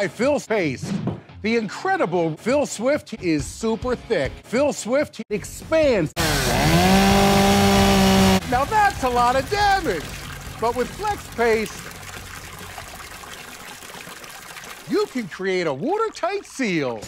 by Phil Paste. The incredible Phil Swift is super thick. Phil Swift expands. Now that's a lot of damage. But with Flex Paste, you can create a watertight seal.